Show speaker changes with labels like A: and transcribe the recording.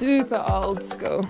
A: super old school.